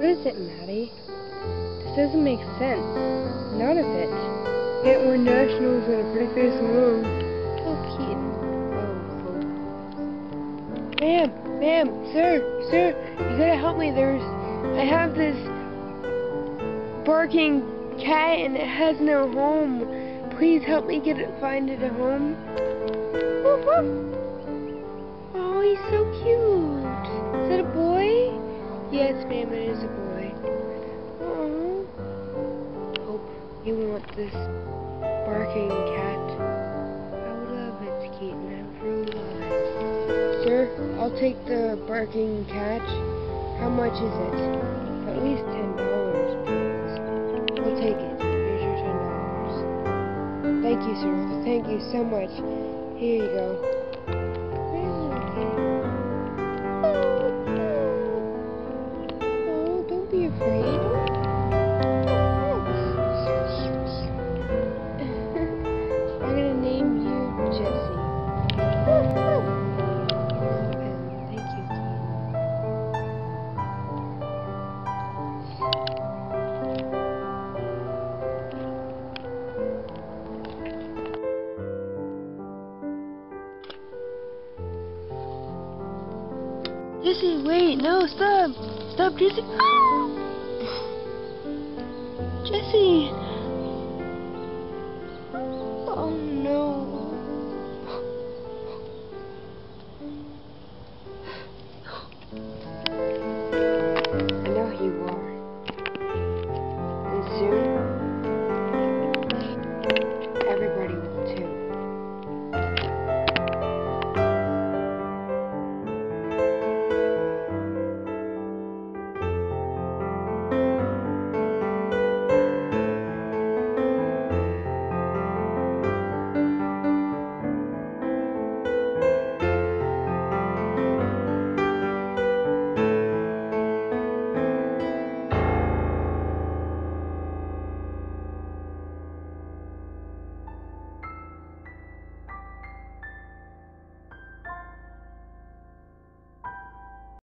What is it, Maddie? This doesn't make sense. None of it. Yet we're nationals in a pretty face alone. Oh, Keaton. Oh, oh. Ma'am, ma'am, sir, sir, you gotta help me. There's, I have this barking cat and it has no home. Please help me get it, find it a home. Woof, woof. Oh, he's so cute. Is that a boy? Yes, ma'am, it is a boy. Oh. Hope you want this barking cat. I would love it, Keaton. I'm really alive. Sir, I'll take the barking cat. How much is it? At least ten dollars, please. I'll take it. Here's your ten dollars. Thank you, sir. Thank you so much. Here you go. Jesse, wait, no, stop! Stop, Jesse!